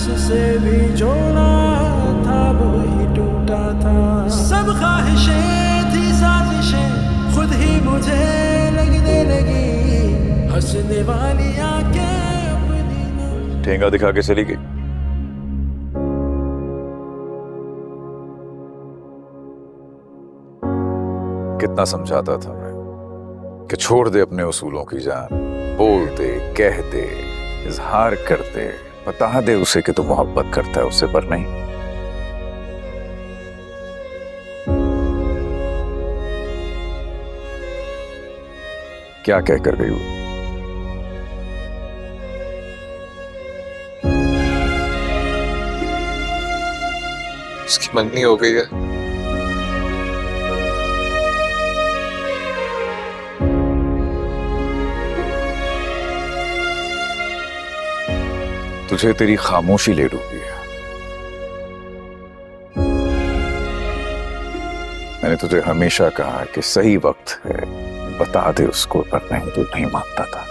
तुझसे भी जोड़ा था, वो ही टूटा था। सब ख्वाहिशें थी, साजिशें खुद ही मुझे लगने लगी। हंसने वाली आँखें ठेंगा दिखा के चली गई। कितना समझाता था मैं कि छोड़ दे अपने उसूलों की जान। बोलते, कहते, इजहार कर दे बता दे उसे कि तू मोहब्बत करता है उसे पर नहीं। क्या कहकर गई वो? उसकी मंगनी हो गई है। तुझे तेरी खामोशी ले डूबी है। मैंने तुझे हमेशा कहा कि सही वक्त है, बता दे उसको पर नहीं तू नहीं मानता था।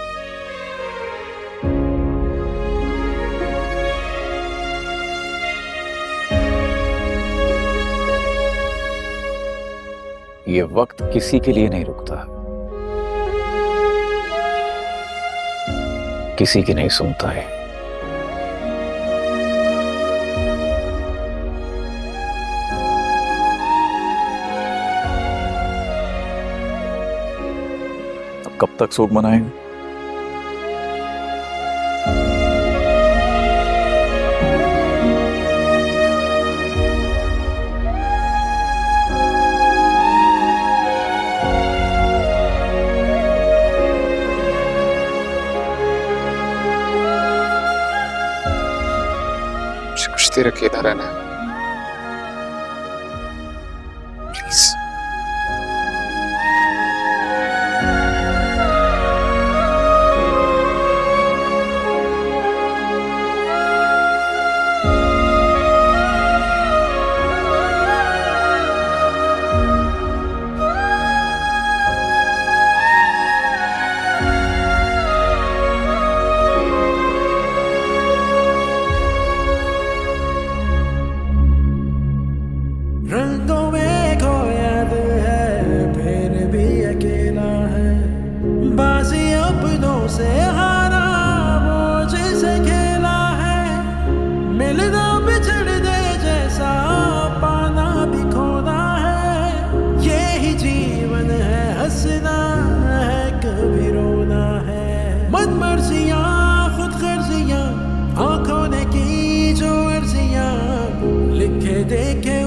ये वक्त किसी के लिए नहीं रुकता। किसी की नहीं सुनता है। कब तक शोक मनाएँगे देर अकेला रहना है प्लीज़ रंगों में खोया दिल है, फिर भी अकेला है। बाजी अपनों से हारा, वो जिसे खेला है। मिलना बिछड़ने जैसा, पाना भी खोना है। ये ही जीवन है, हंसना है, कभी रोना है। मन मर्जियाँ खुद गर्जियाँ, आँखों ने की जो अर्जियाँ। लिखे देखे